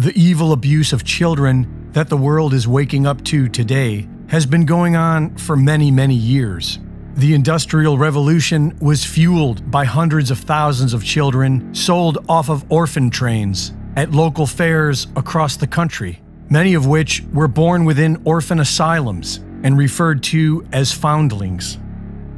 The evil abuse of children that the world is waking up to today has been going on for many, many years. The Industrial Revolution was fueled by hundreds of thousands of children sold off of orphan trains at local fairs across the country, many of which were born within orphan asylums and referred to as foundlings.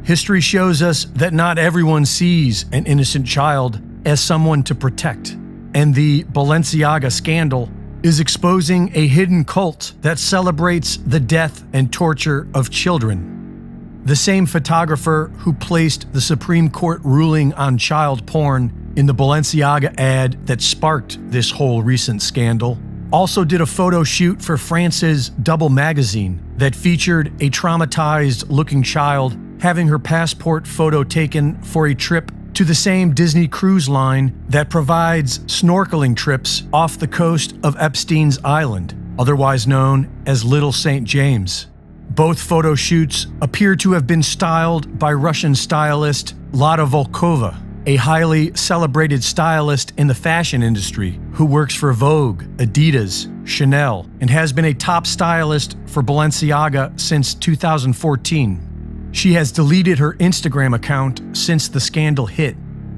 History shows us that not everyone sees an innocent child as someone to protect, and the Balenciaga scandal is exposing a hidden cult that celebrates the death and torture of children. The same photographer who placed the Supreme Court ruling on child porn in the Balenciaga ad that sparked this whole recent scandal also did a photo shoot for France's Double magazine that featured a traumatized looking child having her passport photo taken for a trip to the same Disney cruise line that provides snorkeling trips off the coast of Epstein's Island, otherwise known as Little St. James. Both photo shoots appear to have been styled by Russian stylist Lotta Volkova, a highly celebrated stylist in the fashion industry who works for Vogue, Adidas, Chanel, and has been a top stylist for Balenciaga since 2014. She has deleted her Instagram account since the scandal hit,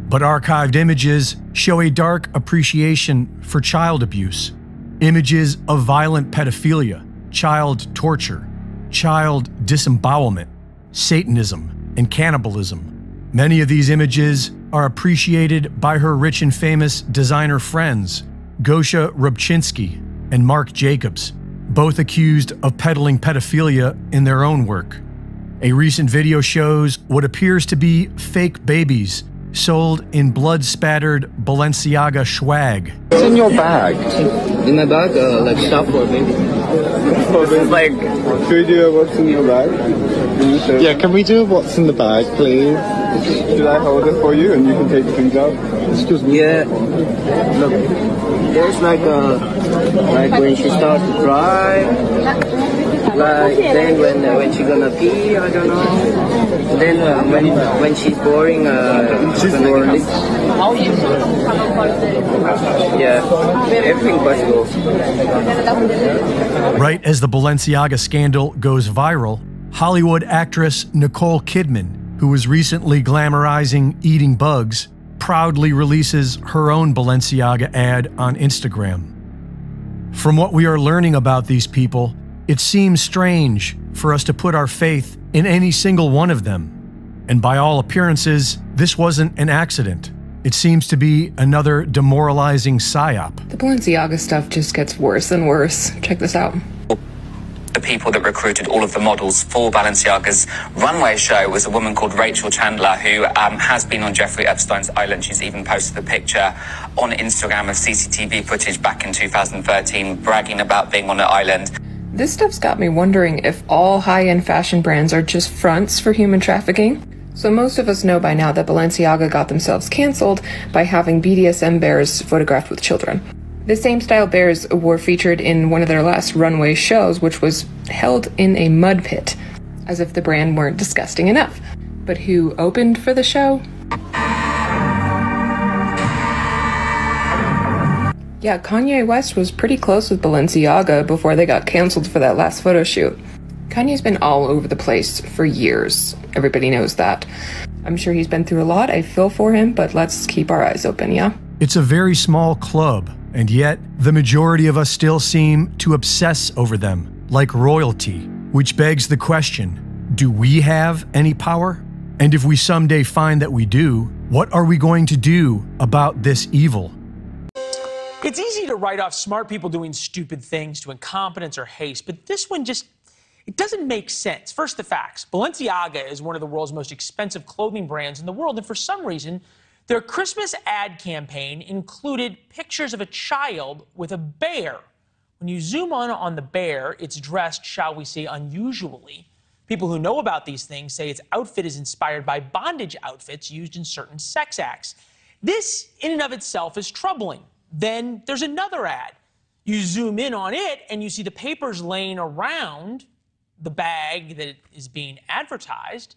but archived images show a dark appreciation for child abuse. Images of violent pedophilia, child torture, child disembowelment, Satanism, and cannibalism. Many of these images are appreciated by her rich and famous designer friends, Gosha Rubchinskiy and Marc Jacobs, both accused of peddling pedophilia in their own work. A recent video shows what appears to be fake babies sold in blood spattered Balenciaga swag. What's in your bag? In my bag, uh, like stuff for baby. like, Can we do a what's in your bag? Can you yeah, can we do a what's in the bag, please? Should I hold it for you and you can take things out? Excuse me. Yeah. Look, there's like uh, like when she starts to cry. Like then when uh, when gonna pee, I don't know. Then uh, when when she's boring, uh, she's boring. Yeah, everything possible. Right as the Balenciaga scandal goes viral, Hollywood actress Nicole Kidman, who was recently glamorizing eating bugs, proudly releases her own Balenciaga ad on Instagram. From what we are learning about these people, it seems strange for us to put our faith in any single one of them. And by all appearances, this wasn't an accident. It seems to be another demoralizing psyop. The Balenciaga stuff just gets worse and worse. Check this out. the people that recruited all of the models for Balenciaga's runway show was a woman called Rachel Chandler, who um, has been on Jeffrey Epstein's island. She's even posted a picture on Instagram of CCTV footage back in 2013, bragging about being on an island. This stuff's got me wondering if all high end fashion brands are just fronts for human trafficking. So, most of us know by now that Balenciaga got themselves cancelled by having BDSM bears photographed with children. The same style bears were featured in one of their last runway shows, which was held in a mud pit, as if the brand weren't disgusting enough. But who opened for the show? Yeah, Kanye West was pretty close with Balenciaga before they got canceled for that last photo shoot. Kanye's been all over the place for years. Everybody knows that. I'm sure he's been through a lot. I feel for him, but let's keep our eyes open, yeah? It's a very small club, and yet the majority of us still seem to obsess over them, like royalty, which begs the question do we have any power? And if we someday find that we do, what are we going to do about this evil? It's easy to write off smart people doing stupid things to incompetence or haste, but this one just it doesn't make sense. First, the facts. Balenciaga is one of the world's most expensive clothing brands in the world, and for some reason, their Christmas ad campaign included pictures of a child with a bear. When you zoom on on the bear, it's dressed, shall we say, unusually. People who know about these things say its outfit is inspired by bondage outfits used in certain sex acts. This, in and of itself, is troubling. Then there's another ad. You zoom in on it and you see the papers laying around the bag that is being advertised.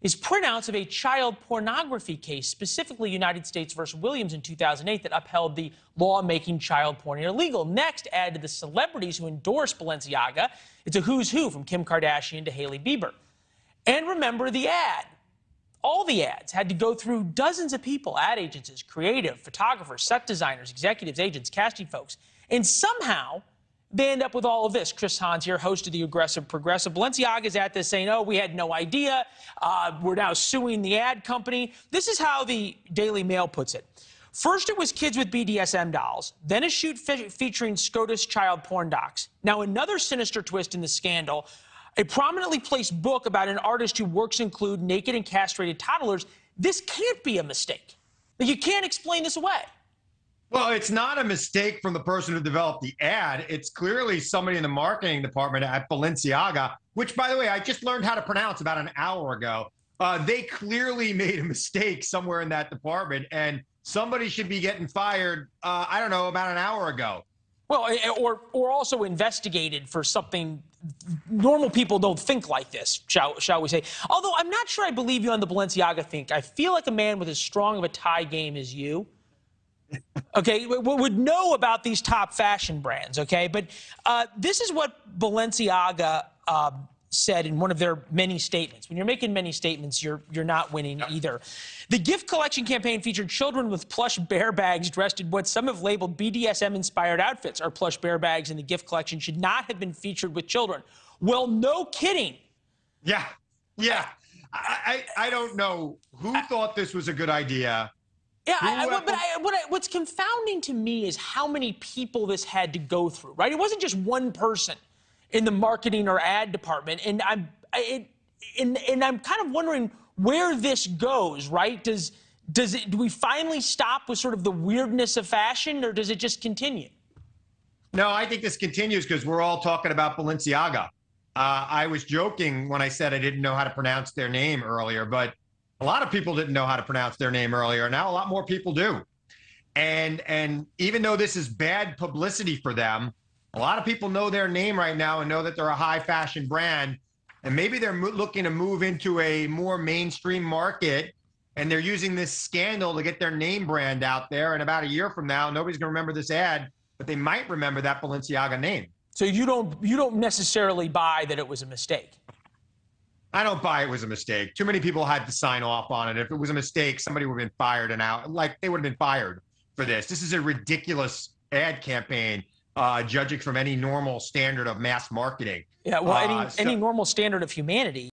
is printouts of a child pornography case, specifically United States versus Williams in 2008, that upheld the law making child porn illegal. Next, add to the celebrities who endorse Balenciaga. It's a who's who from Kim Kardashian to Hailey Bieber. And remember the ad. All the ads had to go through dozens of people ad agencies, creative, photographers, set designers, executives, agents, casting folks. And somehow, they end up with all of this. Chris Hahn here, host of the Aggressive Progressive. Balenciaga's at this saying, oh, we had no idea. Uh, we're now suing the ad company. This is how the Daily Mail puts it. First, it was kids with BDSM dolls, then a shoot fe featuring SCOTUS child porn docs. Now, another sinister twist in the scandal a prominently placed book about an artist whose works include naked and castrated toddlers. This can't be a mistake. You can't explain this away. Well, it's not a mistake from the person who developed the ad. It's clearly somebody in the marketing department at Balenciaga, which, by the way, I just learned how to pronounce about an hour ago. Uh, they clearly made a mistake somewhere in that department, and somebody should be getting fired. Uh, I don't know about an hour ago. Well, or or also investigated for something. Normal people don't think like this, shall shall we say? Although I'm not sure I believe you on the Balenciaga thing. I feel like a man with as strong of a tie game as you okay, would know about these top fashion brands, okay? But uh, this is what Balenciaga uh, said in one of their many statements. When you're making many statements, you're you're not winning either. The gift collection campaign featured children with plush bear bags dressed in what some have labeled BDSM-inspired outfits. Our plush bear bags in the gift collection should not have been featured with children. Well, no kidding. Yeah, yeah. I, I, I don't know who thought this was a good idea. Yeah, I, I, but I, what what's confounding to me is how many people this had to go through. Right? It wasn't just one person in the marketing or ad department, and I'm it, and, and I'm kind of wondering where this goes. Right? Does does it? Do we finally stop with sort of the weirdness of fashion, or does it just continue? No, I think this continues because we're all talking about Balenciaga. Uh, I was joking when I said I didn't know how to pronounce their name earlier, but a lot of people didn't know how to pronounce their name earlier. Now a lot more people do. And and even though this is bad publicity for them, a lot of people know their name right now and know that they're a high fashion brand. And maybe they're mo- looking to move into a more mainstream market and they're using this scandal to get their name brand out there. And about a year from now, nobody's going to remember this ad, but they might remember that Balenciaga name. So you don't you don't necessarily buy that it was a mistake. I don't buy it was a mistake. Too many people had to sign off on it. If it was a mistake, somebody would have been fired and out. Like they would have been fired for this. This is a ridiculous ad campaign, uh, judging from any normal standard of mass marketing. Yeah, well, uh, any so- any normal standard of humanity.